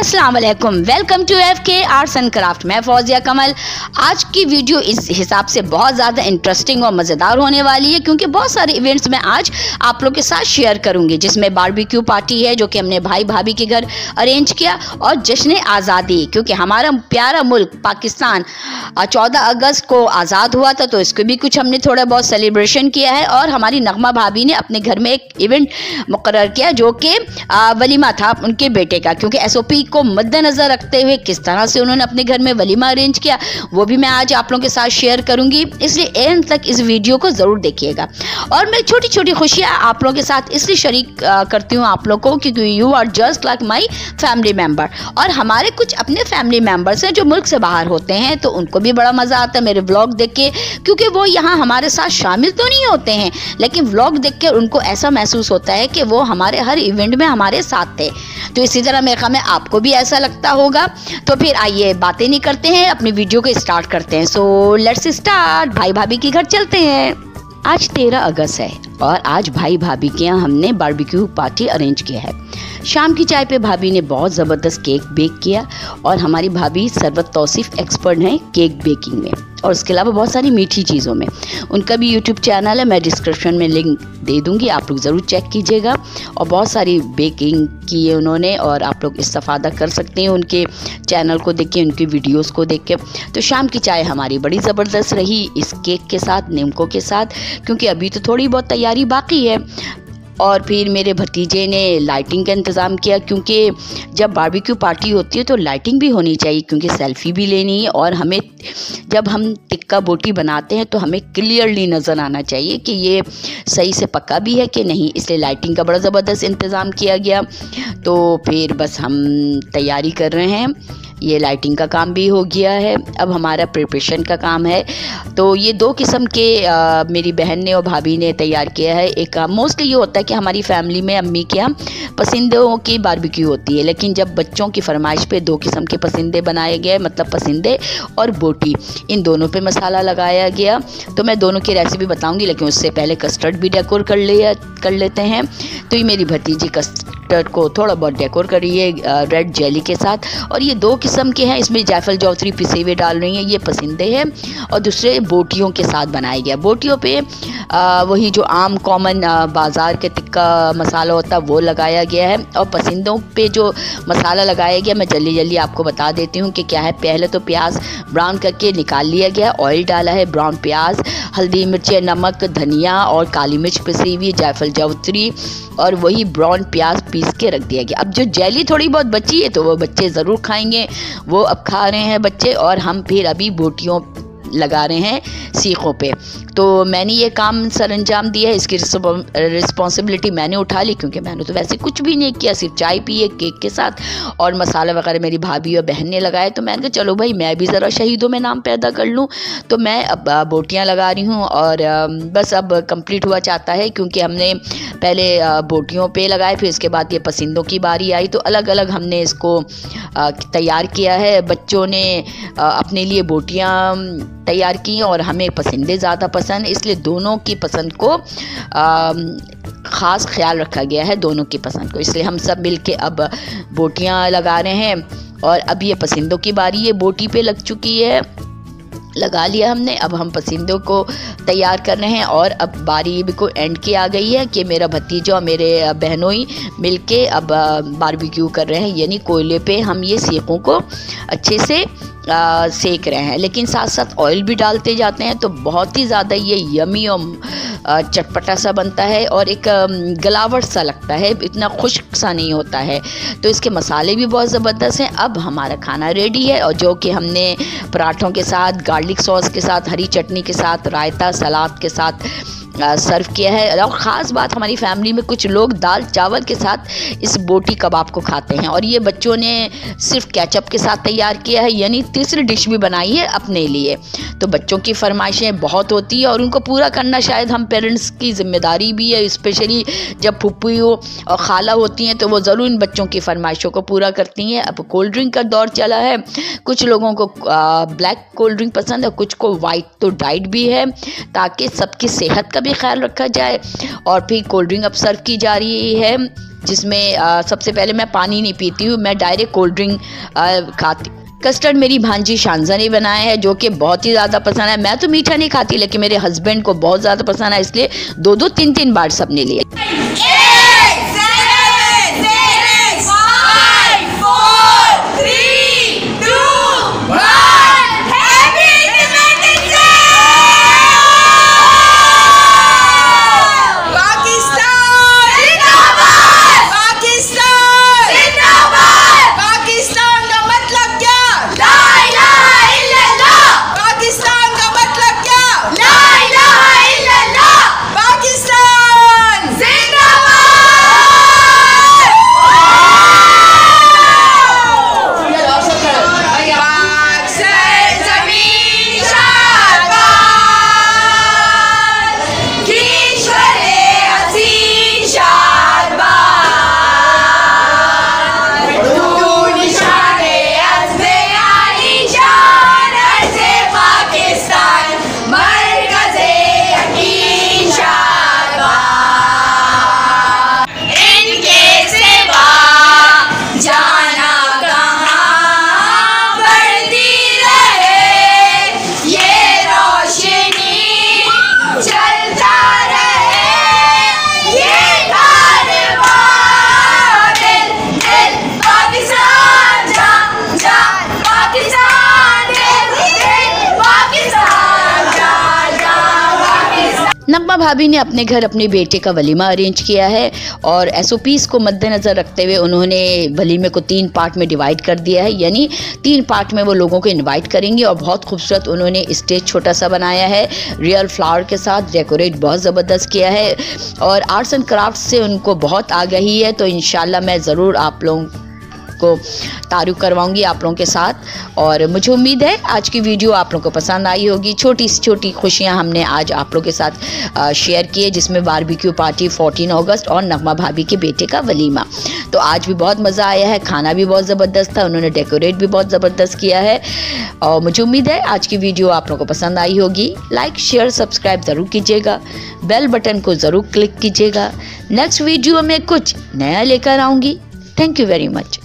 अस्सलाम वालेकुम। Welcome to F K arts and craft. मैं फौजिया कमल। आज की वीडियो इस हिसाब से बहुत ज़्यादा इंटरेस्टिंग और मज़ेदार होने वाली है, क्योंकि बहुत सारे इवेंट्स मैं आज आप लोग के साथ शेयर करूँगी, जिसमें बारबेक्यू पार्टी है, जो कि हमने भाई भाभी के घर अरेंज किया, और जश्न आज़ादी, क्योंकि हमारा प्यारा मुल्क पाकिस्तान चौदह अगस्त को आज़ाद हुआ था तो इसको भी कुछ हमने थोड़ा बहुत सेलिब्रेशन किया है, और हमारी नगमा भाभी ने अपने घर में एक इवेंट मुकर किया, जो कि वलीमा था उनके बेटे का, क्योंकि एसओपी को मद्देनज़र रखते हुए किस तरह से उन्होंने अपने घर में वलीमा अरेंज किया, वो भी मैं आज आप लोगों के साथ शेयर करूँगी। इसलिए एंड तक इस वीडियो को ज़रूर देखिएगा। और मैं छोटी छोटी खुशियाँ आप लोगों के साथ इसलिए शरीक करती हूँ आप लोग को क्योंकि you are just like my family member और हमारे कुछ अपने फैमिली मेंबर्स हैं जो मुल्क से बाहर होते हैं तो उनको भी बड़ा मज़ा आता है मेरे ब्लॉग देख के, क्योंकि वो यहाँ हमारे साथ शामिल तो नहीं होते हैं, लेकिन व्लॉग देख के उनको ऐसा महसूस होता है कि वो हमारे हर इवेंट में हमारे साथ थे। तो इसी तरह मेरे ख्याल में आपको भी ऐसा लगता होगा तो फिर आइए बातें नहीं करते हैं, अपनी वीडियो को स्टार्ट करते हैं। सो लेट्स स्टार्ट भाई भाभी के घर चलते हैं। आज तेरह अगस्त है और आज भाई भाभी के यहाँ हमने बारबेक्यू पार्टी अरेंज किया है। शाम की चाय पे भाभी ने बहुत ज़बरदस्त केक बेक किया और हमारी भाभी सरबत तौसीफ एक्सपर्ट हैं केक बेकिंग में और उसके अलावा बहुत सारी मीठी चीज़ों में। उनका भी यूट्यूब चैनल है, मैं डिस्क्रिप्शन में लिंक दे दूँगी, आप लोग ज़रूर चेक कीजिएगा। और बहुत सारी बेकिंग की है उन्होंने और आप लोग इस्तेफादा कर सकते हैं उनके चैनल को देख के उनकी वीडियोस को देख के तो शाम की चाय हमारी बड़ी ज़बरदस्त रही इस केक के साथ, निमको के साथ, क्योंकि अभी तो थोड़ी बहुत तैयारी बाकी है। और फिर मेरे भतीजे ने लाइटिंग का इंतज़ाम किया, क्योंकि जब बारबेक्यू पार्टी होती है तो लाइटिंग भी होनी चाहिए, क्योंकि सेल्फ़ी भी लेनी है और हमें जब हम टिक्का बोटी बनाते हैं तो हमें क्लियरली नज़र आना चाहिए कि ये सही से पक्का भी है कि नहीं। इसलिए लाइटिंग का बड़ा ज़बरदस्त इंतज़ाम किया गया। तो फिर बस हम तैयारी कर रहे हैं। ये लाइटिंग का काम भी हो गया है। अब हमारा प्रिपरेशन का काम है। तो ये दो किस्म के आ, मेरी बहन ने और भाभी ने तैयार किया है। एक मोस्टली ये होता है कि हमारी फैमिली में अम्मी के यहाँ पसंदों की बारबेक्यू होती है। लेकिन जब बच्चों की फरमाइश पे दो किस्म के पसंदे बनाए गए मतलब पसंदे और बोटी इन दोनों पे मसाला लगाया गया। तो मैं दोनों की रेसिपी बताऊँगी लेकिन उससे पहले कस्टर्ड भी डेकोर कर लिया कर लेते हैं। तो ये मेरी भतीजी कस्टर्ड को थोड़ा बहुत डेकोर करिए रेड जेली के साथ। और ये दो किस्म के हैं। इसमें जायफल जौतरी पिसे हुए डाल रही हैं ये पसंदे हैं और दूसरे बोटियों के साथ बनाया गया बोटियों पे आ, वही जो आम कॉमन बाज़ार के टिक्का मसाला होता है वो लगाया गया है और पसंदों पे जो मसाला लगाया गया मैं जल्दी जल्दी आपको बता देती हूँ कि क्या है। पहले तो प्याज ब्राउन करके निकाल लिया गया ऑयल डाला है ब्राउन प्याज हल्दी मिर्ची नमक धनिया और काली मिर्च पिसी हुई जायफल जौतरी और वही ब्राउन प्याज पीस के रख दिया गया। अब जो जेली थोड़ी बहुत बची है तो वो बच्चे ज़रूर खाएँगे। वो अब खा रहे हैं बच्चे और हम फिर अभी बोटियों लगा रहे हैं सीखों पे। तो मैंने ये काम सर अंजाम दिया इसकी रिस्पॉन्सिबिलिटी मैंने उठा ली क्योंकि मैंने तो वैसे कुछ भी नहीं किया, सिर्फ़ चाय पिए केक के साथ और मसाला वगैरह मेरी भाभी और बहन ने लगाए। तो मैंने कहा, चलो भाई, मैं भी ज़रा शहीदों में नाम पैदा कर लूँ। तो मैं अब बोटियाँ लगा रही हूँ और बस अब कंप्लीट हुआ चाहता है क्योंकि हमने पहले बोटियों पे लगाए, फिर इसके बाद ये पसंदों की बारी आई। तो अलग अलग हमने इसको तैयार किया है। बच्चों ने अपने लिए बोटियाँ तैयार की और हमें पसंदे ज़्यादा पसंद, इसलिए दोनों की पसंद को ख़ास ख्याल रखा गया है दोनों की पसंद को। इसलिए हम सब मिल के अब बोटियाँ लगा रहे हैं और अब ये पसंदों की बारी ये बोटी पे लग चुकी है। लगा लिया हमने, अब हम पसंदों को तैयार कर रहे हैं और अब बारी को एंड की आ गई है कि मेरा भतीजा और मेरे बहनों ही मिल के अब बारबेक्यू कर रहे हैं। यानी कोयले पे हम ये सीखों को अच्छे से सेक रहे हैं। लेकिन साथ साथ ऑयल भी डालते जाते हैं तो बहुत ही ज़्यादा ये यमी और चटपटा सा बनता है और एक गलावट सा लगता है, इतना खुश्क सा नहीं होता है। तो इसके मसाले भी बहुत ज़बरदस्त हैं। अब हमारा खाना रेडी है और जो कि हमने पराठों के साथ गार्लिक सॉस के साथ, हरी चटनी के साथ, रायता, सलाद के साथ सर्व किया है। और ख़ास बात हमारी फैमिली में कुछ लोग दाल चावल के साथ इस बोटी कबाब को खाते हैं। और ये बच्चों ने सिर्फ़ कैचअप के साथ तैयार किया है, यानी तीसरी डिश भी बनाई है अपने लिए। तो बच्चों की फरमाइशें बहुत होती है और उनको पूरा करना शायद हम पेरेंट्स की ज़िम्मेदारी भी है, स्पेशली जब फुप्पी हो और खाला होती हैं तो वो ज़रूर इन बच्चों की फरमाइशों को पूरा करती हैं। अब कोल्ड ड्रिंक का दौर चला है। कुछ लोगों को ब्लैक कोल्ड ड्रिंक पसंद है कुछ को वाइट तो डाइट भी है, ताकि सबकी सेहत का भी ख्याल रखा जाए। और फिर कोल्ड ड्रिंक अब सर्व की जा रही है, जिसमें सबसे पहले मैं पानी नहीं पीती हूँ, मैं डायरेक्ट कोल्ड ड्रिंक खाती कस्टर्ड मेरी भांजी शानजा ने बनाया है, जो कि बहुत ही ज़्यादा पसंद है। मैं तो मीठा नहीं खाती, लेकिन मेरे हस्बैंड को बहुत ज़्यादा पसंद है, इसलिए दो दो तीन तीन बार सबने लिए भाभी ने अपने घर अपने बेटे का वलीमा अरेंज किया है और एस को मद्देनज़र रखते हुए उन्होंने वलीमे को तीन पार्ट में डिवाइड कर दिया है। यानी तीन पार्ट में वो लोगों को इनवाइट करेंगे और बहुत खूबसूरत उन्होंने स्टेज छोटा सा बनाया है रियल फ्लावर के साथ डेकोरेट बहुत ज़बरदस्त किया है और आर्ट्स एंड क्राफ्ट से उनको बहुत आगही है। तो इन मैं ज़रूर आप लोगों को तारुफ करवाऊँगी आप लोगों के साथ। और मुझे उम्मीद है आज की वीडियो आप लोगों को पसंद आई होगी। छोटी सी छोटी खुशियाँ हमने आज आप लोगों के साथ शेयर किए जिसमें बारबेक्यू पार्टी 14 अगस्त और नगमा भाभी के बेटे का वलीमा। तो आज भी बहुत मज़ा आया है, खाना भी बहुत ज़बरदस्त था, उन्होंने डेकोरेट भी बहुत ज़बरदस्त किया है। और मुझे उम्मीद है आज की वीडियो आप लोगों को पसंद आई होगी। लाइक शेयर सब्सक्राइब ज़रूर कीजिएगा। बेल बटन को ज़रूर क्लिक कीजिएगा। नेक्स्ट वीडियो में कुछ नया लेकर आऊँगी। Thank you very much